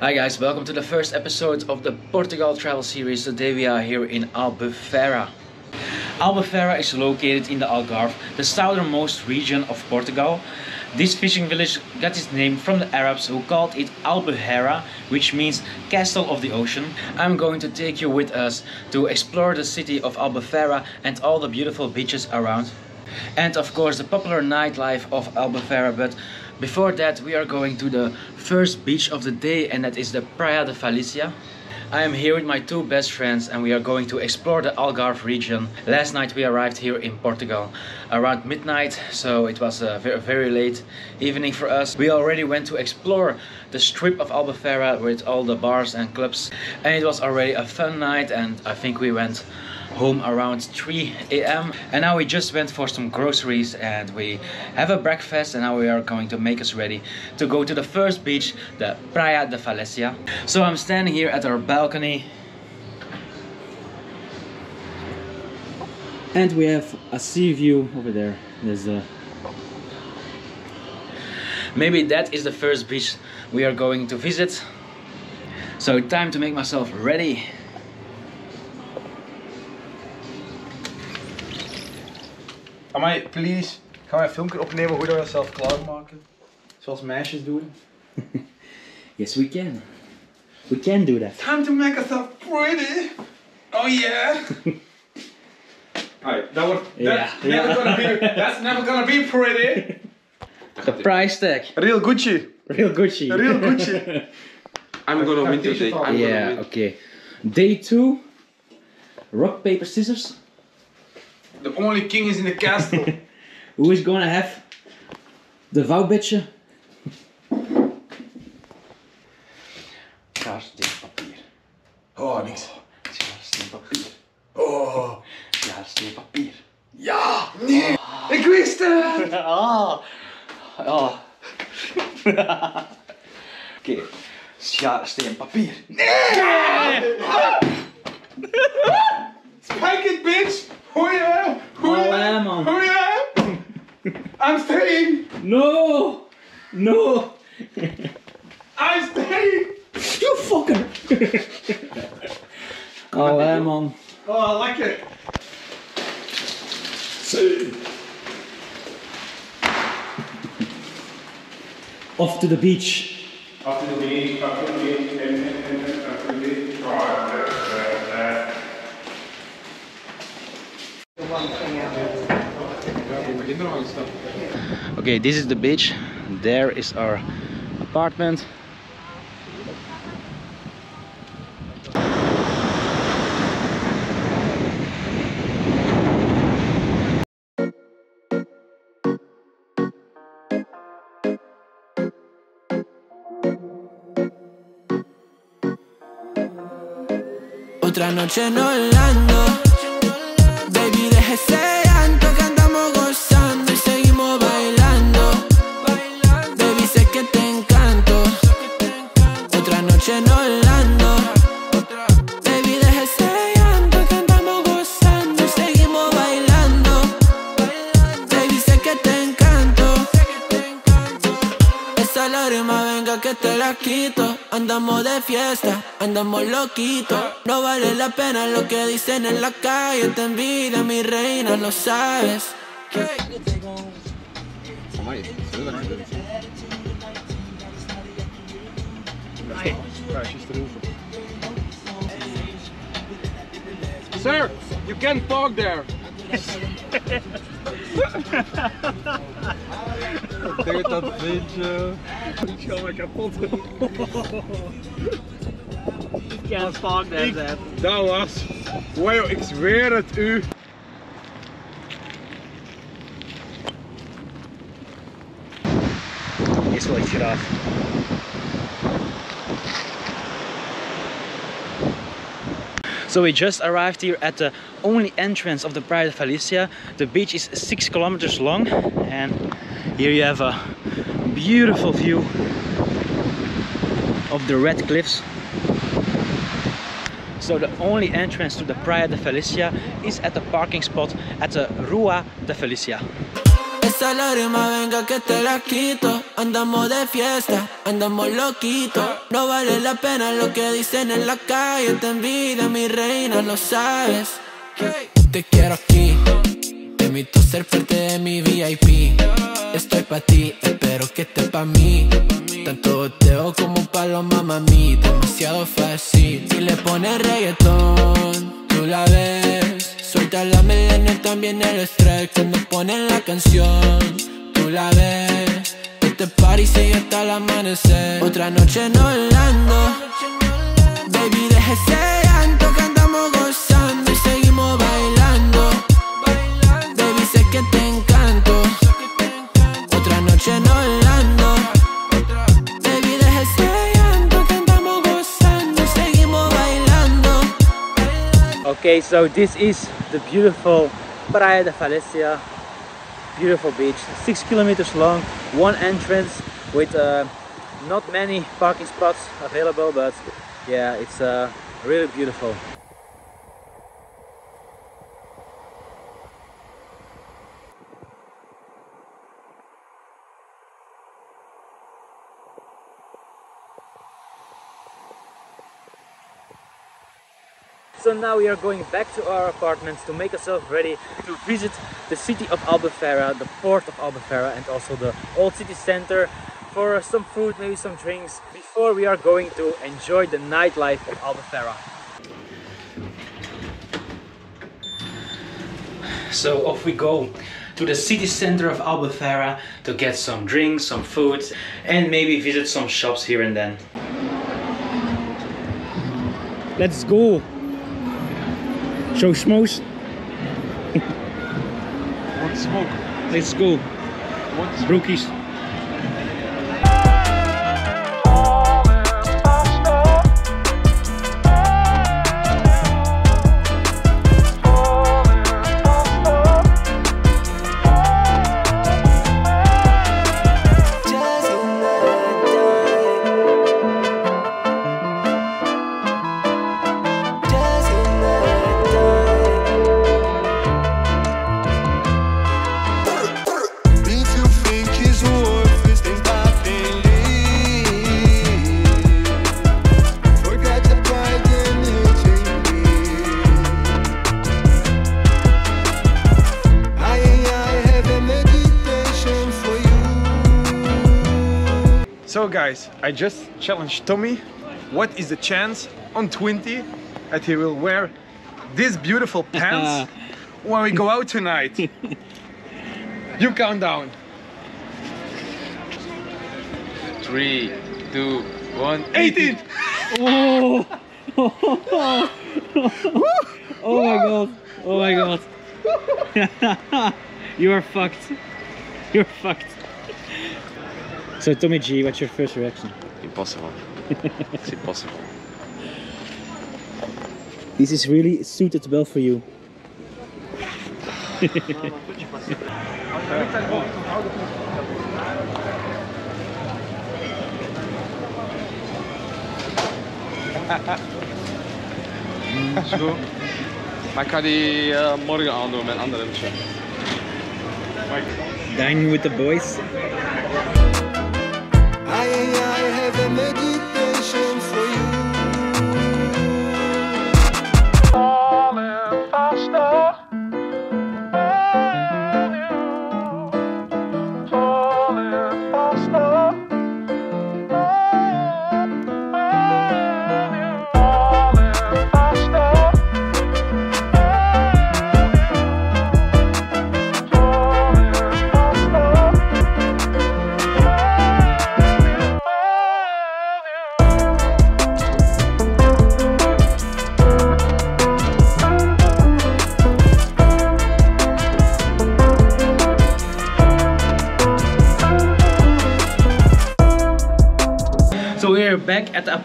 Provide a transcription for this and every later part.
Hi guys, welcome to the first episode of the Portugal travel series. Today we are here in Albufeira. Albufeira is located in the Algarve, the southernmost region of Portugal. This fishing village got its name from the Arabs who called it Albufeira, which means castle of the ocean. I'm going to take you with us to explore the city of Albufeira and all the beautiful beaches around. And of course the popular nightlife of Albufeira, but before that we are going to the first beach of the day and that is the Praia de Falésia. I am here with my two best friends and we are going to explore the Algarve region. Last night we arrived here in Portugal around midnight, so it was a very, very late evening for us. We already went to explore the strip of Albufeira with all the bars and clubs and it was already a fun night and I think we went home around 3 a.m. And now we just went for some groceries and we have a breakfast and now we are going to make us ready to go to the first beach, the Praia de Falesia. So I'm standing here at our balcony and we have a sea view over there. There's a Maybe that is the first beach we are going to visit. So time to make myself ready. Amai, please. Ga maar een filmpje opnemen hoe dat we zelf klaarmaken. Zoals meisjes doen. Yes, we can. We can do that. Time to make yourself pretty. Oh yeah. Alright, that That's never gonna be. That's never gonna be pretty. The price tag. Real Gucci. Real Gucci. Real Gucci. I'm gonna win today. Yeah, okay. Day two. Rock, paper, scissors. The only king is in the castle. Who is gonna have the vouwbedje? Schaar, steen, papier. Oh, niks. Schaar, steen, papier. Oh. Schaar, steen, papier. Ja! Nee! Ik wist het! Ah. Oh. Oké. Schaar, steen, papier. Spike it, bitch! Oh yeah! Oh Oh, yeah! ja, man. Oh yeah! I'm staying! No! No! I'm staying! You fucker! oh, hè, man. Oh, I like it. See. Off to the beach. After the meeting, after the meeting, and, and, and, and after the meeting. Okay, this is the beach. There is our apartment. Otra noche en Orlando que la quito. Andamos de fiesta, andamos loquitos. No vale la pena lo que dicen en la calle. Te envidia mi reina, lo sabes. Sir, you can't talk there. Tegen dat beetje. Ik ga me kapot. Can't talk Ik- Dat was. Wow, ik zweer het u. Is wel iets So we just arrived here at the only entrance of the Praia de Falésia. The beach is six kilometers long and here you have a beautiful view of the red cliffs. So the only entrance to the Praia de Falésia is at the parking spot at the Rua de Falésia. Es esa lágrima, venga que te la quito. Andamos de fiesta, andamos loquitos. No vale la pena lo que dicen en la calle. Te envidia, mi reina, lo sabes. Te quiero aquí, a ser parte de mi VIP. Estoy pa' ti, espero que estés pa' mí. Tanto boteo como paloma, mami. Demasiado fácil. Si le pones reggaetón, tú la ves. Suelta la melena, también el estrés. Cuando ponen la canción, tú la ves. Este party sigue hasta el amanecer. Otra noche en Orlando. Baby, deje ese llanto que andamos gozando y seguimos bailando. Baby, sé que te encanto. Otra noche en Orlando. Okay, so this is the beautiful Praia de Falésia. Beautiful beach, six kilometers long, one entrance with uh, not many parking spots available, but yeah, it's uh, really beautiful. So now we are going back to our apartments to make ourselves ready to visit the city of Albufeira, the port of Albufeira and also the old city center for some food, maybe some drinks before we are going to enjoy the nightlife of Albufeira. So off we go to the city center of Albufeira to get some drinks, some food and maybe visit some shops here and then. Let's go! Show. Want smoke? Let's go. Want Broekies. Bem guys, I just challenged Tommy. What is the chance on 20 that he will wear these beautiful pants when we go out tonight? you count down. Three, two, one. 18! Oh! oh my god! Oh my god! you are fucked. You're fucked. So Tommy G, what's your first reaction? Impossible. it's impossible. This is really suited well for you. Is uh, goed. Maar ik ga die morgen aandoen met een andere shirt. Dining with the boys.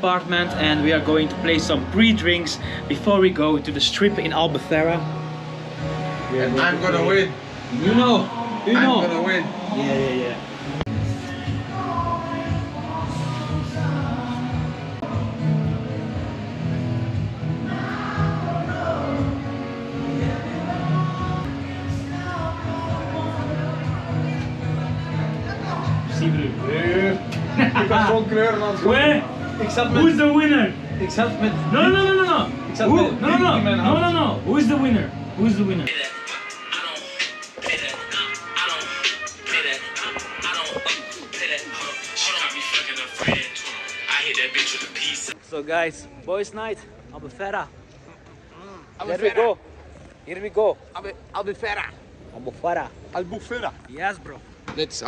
apartment and we are going to play some pre-drinks before we go to the strip in Albufeira. And I'm gonna play. win. You know, you I'm know. I'm gonna win. Yeah, yeah, yeah. kleur dan gewoon kleuren aan het Where? Ik zat Who's the winner? Ik zat met... No, no, no, no, no. zat Who? met No, no, no. No, no, no. Who is the winner? Who is the winner? So guys, boys night, Albufeira. There we go. Here we go. Albufeira. Albufeira. Albufeira. Yes, bro. Net is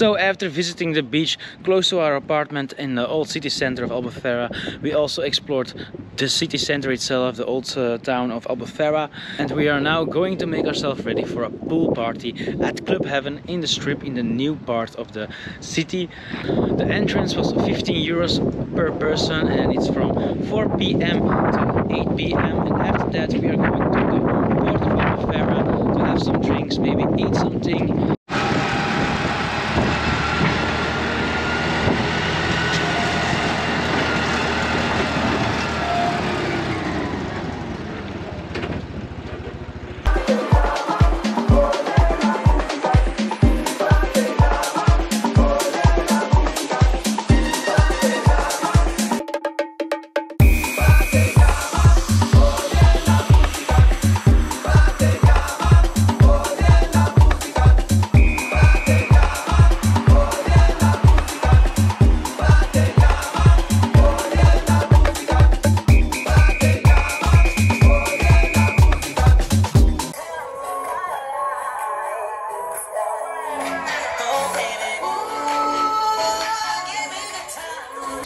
So after visiting the beach close to our apartment in the old city center of Albufeira, we also explored the city center itself, the old uh, town of Albufeira, and we are now going to make ourselves ready for a pool party at Club Heaven in the strip in the new part of the city. The entrance was 15 euros per person and it's from 4 p.m. to 8 p.m. and after that we are going to the port of Albufeira to have some drinks, maybe eat something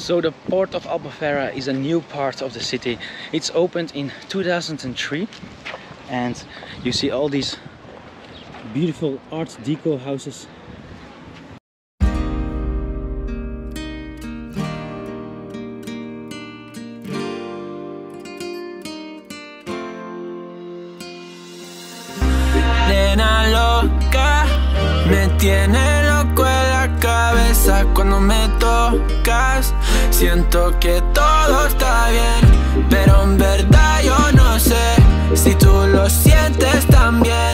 So the port of Albufeira is a new part of the city. It's opened in 2003 and you see all these beautiful art deco houses. Me tiene loco en la cabeza cuando me tocas. Siento que todo está bien, pero en verdad yo no sé si tú lo sientes también.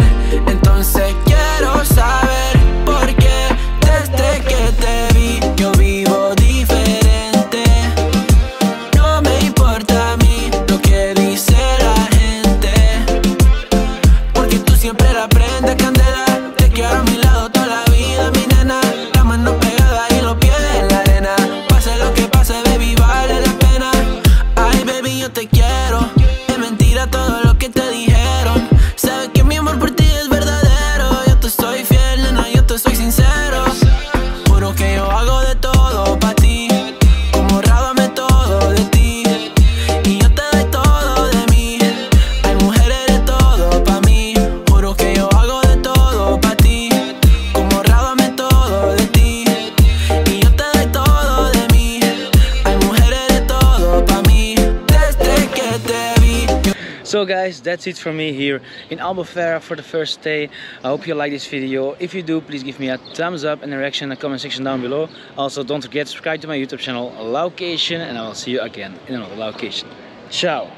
That's it for me here in Albufeira for the first day. I hope you like this video. If you do, please give me a thumbs up and a reaction in the comment section down below. Also, don't forget to subscribe to my YouTube channel, LAWCATION, and I will see you again in another location. Ciao!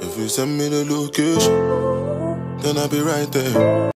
If you send me the location, then I'll be right there.